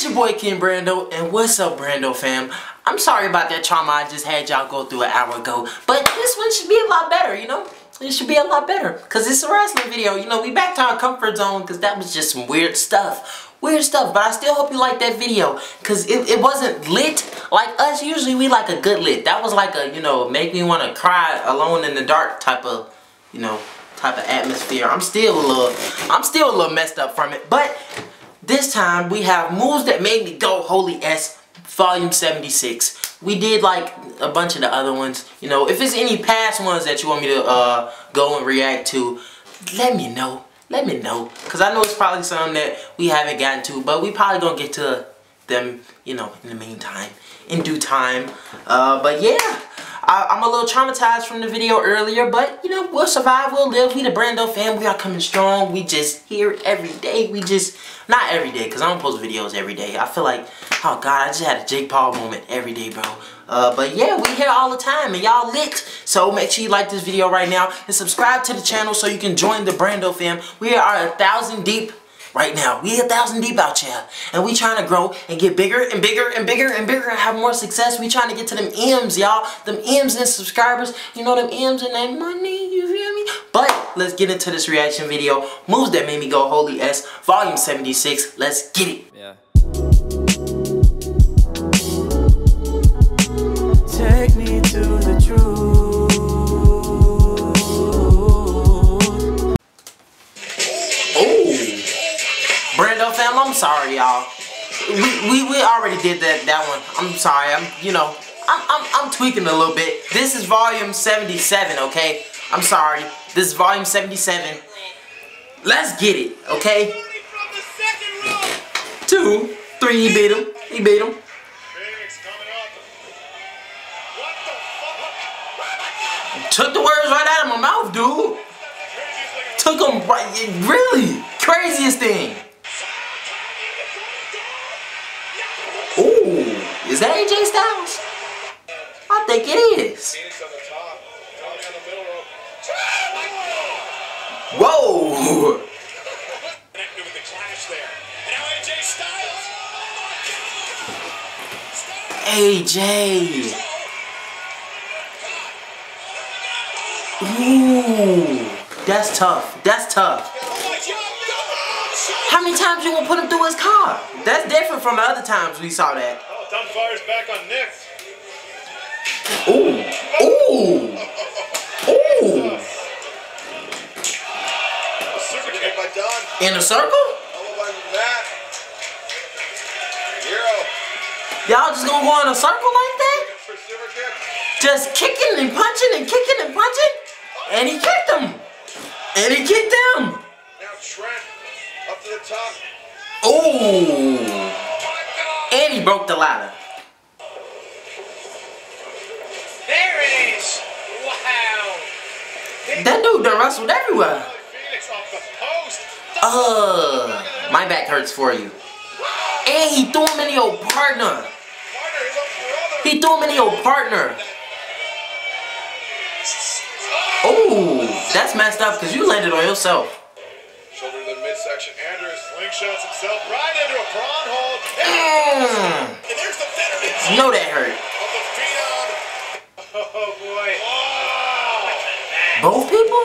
It's your boy King Brando, and what's up, Brando fam? I'm sorry about that trauma I just had y'all go through an hour ago, but this one should be a lot better, you know? It should be a lot better, because it's a wrestling video. You know, we back to our comfort zone, because that was just some weird stuff. Weird stuff, but I still hope you like that video, because it, it wasn't lit like us. Usually we like a good lit. That was like a, you know, make me want to cry alone in the dark type of, you know, type of atmosphere. I'm still a little, I'm still a little messed up from it, but this time we have moves that made me go holy s volume 76 we did like a bunch of the other ones. You know if there's any past ones that you want me to uh, go and react to let me know. Let me know. Because I know it's probably something that we haven't gotten to but we probably gonna get to them you know in the meantime in due time. Uh, but yeah I, am a little traumatized from the video earlier, but you know, we'll survive, we'll live. We the Brando fam, we are coming strong. We just here every day. We just, not every day, because I don't post videos every day. I feel like, oh God, I just had a Jake Paul moment every day, bro. Uh, but yeah, we here all the time and y'all lit. So make sure you like this video right now and subscribe to the channel so you can join the Brando fam. We are a thousand deep right now. We a thousand deep out here. And we trying to grow and get bigger and bigger and bigger and bigger and have more success. We trying to get to them M's, y'all. Them M's and subscribers. You know them M's and that money, you feel me? But let's get into this reaction video. Moves that made me go holy S, volume 76. Let's get it. Yeah. Take me to the truth. Sorry, y'all. We, we, we already did that, that one. I'm sorry. I'm, you know, I'm, I'm, I'm tweaking a little bit. This is volume 77, okay? I'm sorry. This is volume 77. Let's get it, okay? Two, three, he beat him. He beat him. Took the words right out of my mouth, dude. Took them right, really, craziest thing. Is that AJ Styles? I think it is. Whoa! AJ! Ooh! That's tough. That's tough. How many times you gonna put him through his car? That's different from the other times we saw that. Fires back on Nick. Ooh. Ooh. Ooh. Super kick by Don. In a circle? Y'all just gonna go in a circle like that? Just kicking and punching and kicking and punching? And he kicked him. And he kicked him. Now Trent up to the top. Ooh. He broke the ladder. There it is. Wow. That dude done wrestled everywhere. Uh, my back hurts for you. And he threw him in your partner. He threw him in your partner. Oh, that's messed up because you landed on yourself midsection. Andrews slingshots himself right into a prawn hole. Mm. And there's the veteran. You know that hurt. Oh boy. Both people?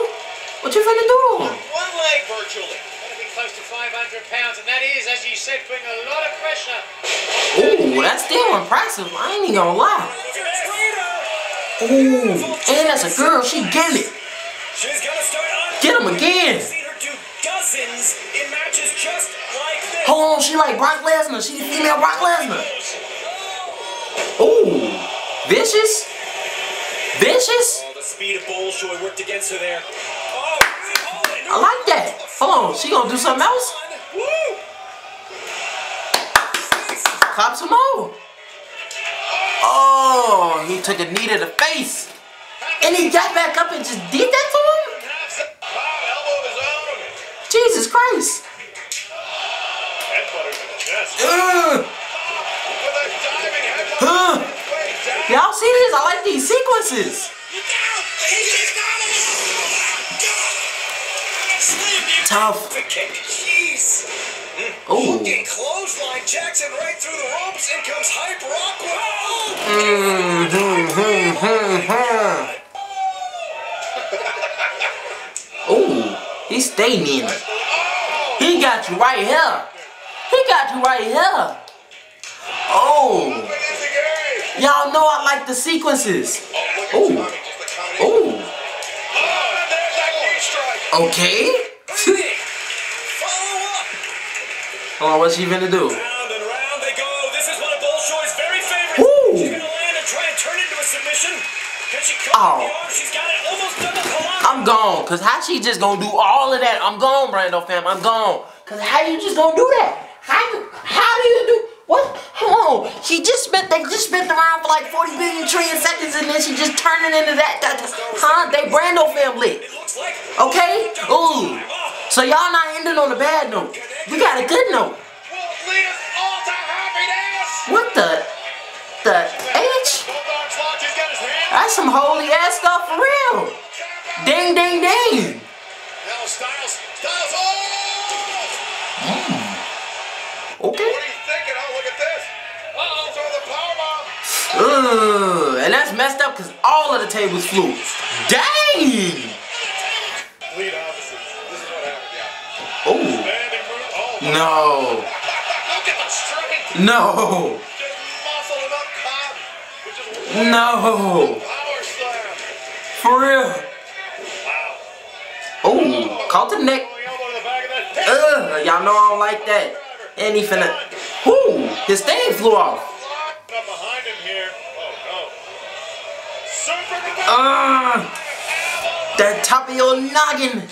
What you finna do? One leg virtually. Gotta be close to 500 pounds, and that is, as you said, putting a lot of pressure. Ooh, that's still impressive. I ain't even gonna lie. Ooh, and that's a girl. She get it. she's Get him again dozens in matches on, she like Brock Lesnar. She the female Brock Lesnar. Ooh, vicious, vicious. Oh, the speed of Bolshoi worked against her there. Oh, I like that. Hold on, she gonna do something else? Clap some more. Oh, he took a knee to the face. And he got back up and just did that to him? Jesus Christ! Uh, uh, Y'all see this? I like these sequences. Tough. Hooking clothesline Jackson right through the ropes. In comes Hype Rockwell. Ooh, he stayed in. He got you right here. He got you right here. Oh, y'all know I like the sequences. Oh. ooh, okay. Hold on, what's she gonna do? Round and round they go. This is one of Bolshoi's very favorites. Ooh. She's gonna land and try and turn into a submission. Can she cut Oh. She's got it almost double. I'm gone. Cause how she just gonna do all of that? I'm gone, Brando fam. I'm gone. Cause how you just gonna do that? How you, how do you do what? Hold on. She just spent they just spent around for like 40 billion trillion seconds and then she just turned it into that. that huh? They Brando fam lit. It looks like Okay? Ooh. So y'all not ending on a bad note. We got a good note. will lead us all to happiness. What the the H? Bulldogs locked. He's got his hand. That's some holy ass stuff for real. Ding ding ding. Now Styles. Styles. Oh! Mm. Ugh, and that's messed up because all of the tables flew. Dang! Oh, no, no, no, for real. Oh, caught the neck. Ugh, y'all know I don't like that. And he finna, whoo, his thing flew off. Super Uh, that top of your noggin.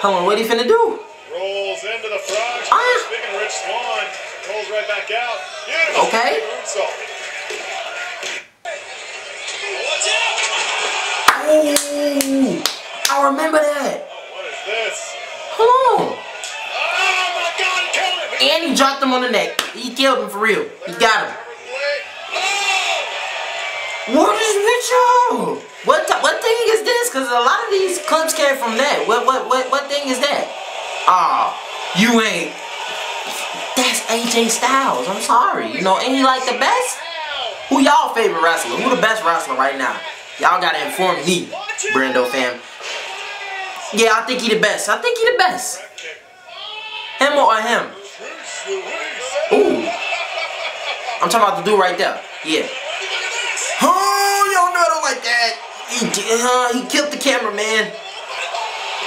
Hold on, what are you finna do? Rolls into the frog. Ah. Speaking of Rich Swann, rolls right back out. Beautiful. Okay. Moonsault. Watch out! Ooh, I remember that. What is this? Hold on. Oh my God! He killed him. He And he dropped him on the neck. He killed him for real. He got him. Oh! What is with y'all? What what thing is this? Cause a lot of these clips came from that. What what what what thing is that? Ah, you ain't. That's AJ Styles. I'm sorry. You know, ain't he like the best? Who y'all favorite wrestler? Who the best wrestler right now? Y'all gotta inform me, Brando fam. Yeah, I think he the best. I think he the best. Him or him? Ooh. I'm talking about the dude right there. Yeah. Like that. He, uh, he killed the cameraman.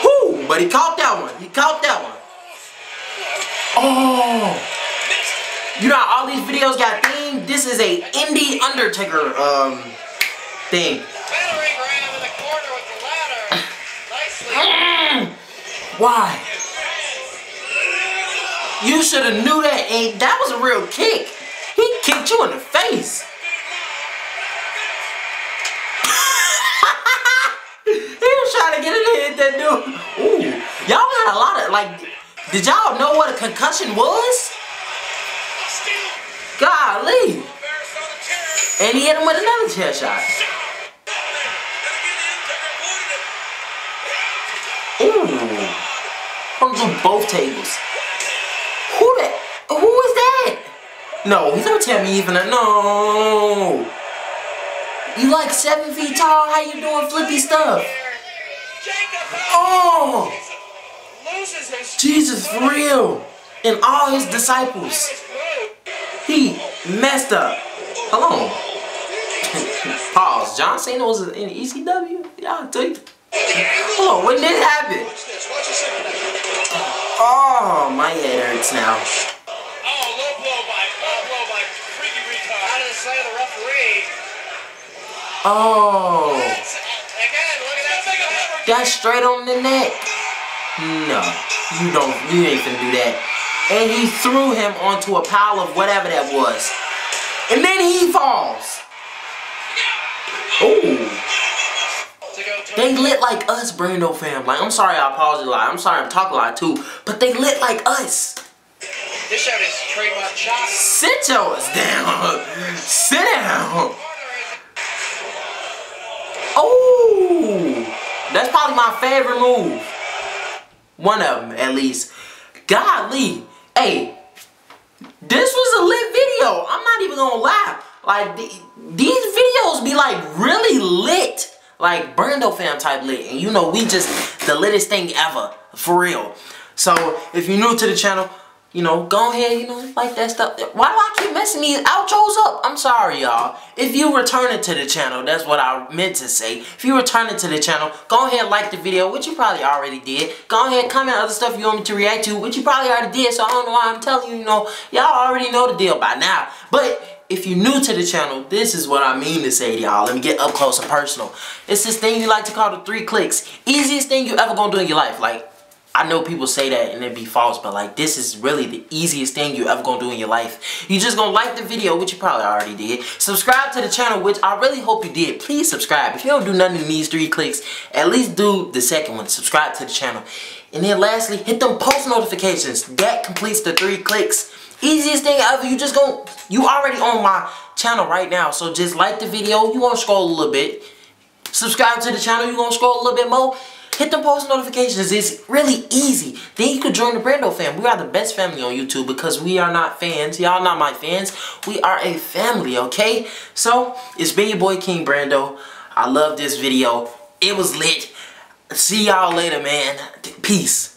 Whoo, but he caught that one. He caught that one. Oh. You know how all these videos got themed? This is a indie Undertaker um thing. Why? You should have knew that ain't that was a real kick. He kicked you in the face. he was to get in there hit that dude. Ooh. Y'all had a lot of like did y'all know what a concussion was? Golly. And he hit him with another chair shot. Ooh. From both tables. Who that? Who is that? No, he's not tell me even no. You like seven feet tall? How you doing flippy stuff? Oh, Loses his Jesus, for real. And all his disciples. He messed up. Hold on. Pause. John Cena was in ECW? Tell you. Hold on, when did it happen? Watch this. Watch this in Oh, my head hurts now. Oh, that's straight on the neck. No, you don't. You ain't finna do that. And he threw him onto a pile of whatever that was. And then he falls. Ooh. To to They lit like us, Brando fam. Like, I'm sorry I paused a lot. I'm sorry I'm talking a lot too. But they lit like us. This showed his trademark. Sit your ass down. Sit down. Oh, my favorite move. One of them, at least. Golly, Hey, this was a lit video. I'm not even gonna lie. Like, these videos be like really lit. Like, Brando fam type lit. And you know, we just the littest thing ever. For real. So, if you're new to the channel, you know, go ahead, you know, like that stuff. Why do I keep messing these outros up? I'm sorry, y'all. If you return it to the channel, that's what I meant to say. If you return it to the channel, go ahead like the video, which you probably already did. Go ahead, comment other stuff you want me to react to, which you probably already did, so I don't know why I'm telling you, you know, y'all already know the deal by now. But if you're new to the channel, this is what I mean to say to y'all. Let me get up close and personal. It's this thing you like to call the three clicks. Easiest thing you ever gonna do in your life. Like, I know people say that and it be false, but like this is really the easiest thing you ever gonna do in your life. You just gonna like the video, which you probably already did. Subscribe to the channel, which I really hope you did. Please subscribe. If you don't do nothing in these three clicks, at least do the second one. Subscribe to the channel. And then lastly, hit them post notifications. That completes the three clicks. Easiest thing ever. You just go, you already on my channel right now. So just like the video. You wanna scroll a little bit. Subscribe to the channel. You gonna scroll a little bit more Hit the post notifications. It's really easy. Then you could join the Brando fam. We are the best family on YouTube because we are not fans. Y'all not my fans. We are a family, okay? So, it's been your boy King Brando. I love this video. It was lit. See y'all later, man. Peace.